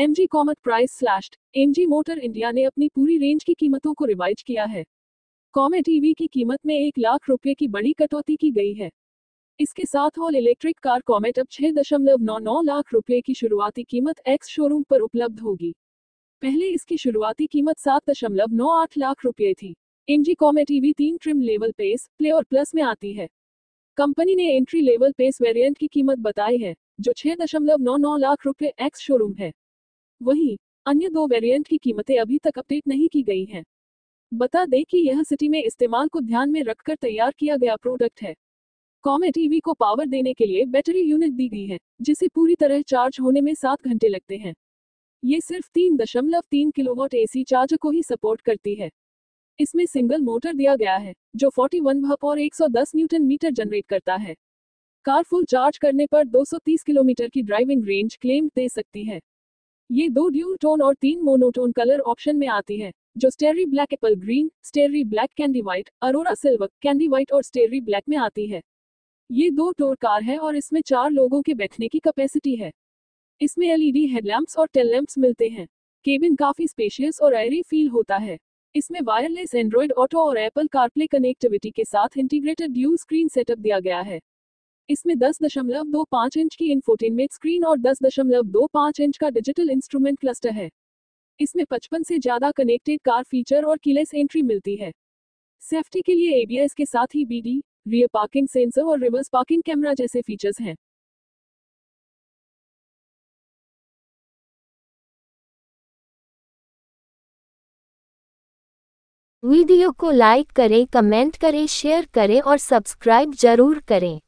M G Comet price slashed M G Motor India ने अपनी पूरी रेंज की कीमतों को रिवाइज किया है। कॉमेट ईवी की कीमत में एक लाख रुपए की बड़ी कटौती की गई है। इसके साथ ऑल इलेक्ट्रिक कार कॉमेट अब छह दशमलव नौ नौ लाख रुपए की शुरुआती कीमत एक्स शोरूम पर उपलब्ध होगी। पहले इसकी शुरुआती कीमत सात दशमलव नौ आठ लाख रुपए थी। एमजी कॉमेट ईवी तीन ट्रिम लेवल पेस प्ले और प्लस में आती है। कंपनी ने एंट्री लेवल पेस वेरिएंट की कीमत बताई है, जो छह दशमलव नौ नौ लाख रुपए एक्स शोरूम है। वहीं, अन्य दो वेरिएंट की कीमतें अभी तक अपडेट नहीं की गई हैं। बता दें कि यह सिटी में इस्तेमाल को ध्यान में रखकर तैयार किया गया प्रोडक्ट है। कॉमेट ईवी को पावर देने के लिए बैटरी यूनिट दी गई है, जिसे पूरी तरह चार्ज होने में सात घंटे लगते हैं। ये सिर्फ़ तीन दशमलव तीन किलोवाट एसी चार्ज को ही सपोर्ट करती है। इसमें सिंगल मोटर दिया गया है, जो 41 भप और 110 न्यूटन मीटर जनरेट करता है। कार फुल चार्ज करने पर 230 किलोमीटर की ड्राइविंग रेंज क्लेम दे सकती है। ये दो ड्यूल टोन और तीन मोनोटोन कलर ऑप्शन में आती है, जो starry black apple green starry black candy white aurora silver candy white और स्टेरी ब्लैक में आती है। ये दो टोर कार है और इसमें चार लोगों के बैठने की कैपेसिटी है। इसमें एलईडी हेडलैम्प्स और टेल लैंप्स मिलते हैं। केबिन काफ़ी स्पेशियस और एयरी फील होता है। इसमें वायरलेस एंड्रॉइड ऑटो और एप्पल कारप्ले कनेक्टिविटी के साथ इंटीग्रेटेड ड्यू स्क्रीन सेटअप दिया गया है। इसमें दस दशमलव दो पाँच इंच की इन्फोटेनमेंट स्क्रीन और दस दशमलव दो पाँच इंच का डिजिटल इंस्ट्रूमेंट क्लस्टर है। इसमें पचपन से ज़्यादा कनेक्टेड कार फीचर और कीलेस एंट्री मिलती है। सेफ्टी के लिए एबीएस के साथ ही बीडी रियर पार्किंग सेंसर और रिवर्स पार्किंग कैमरा जैसे फीचर्स हैं। वीडियो को लाइक करें, कमेंट करें, शेयर करें और सब्सक्राइब ज़रूर करें।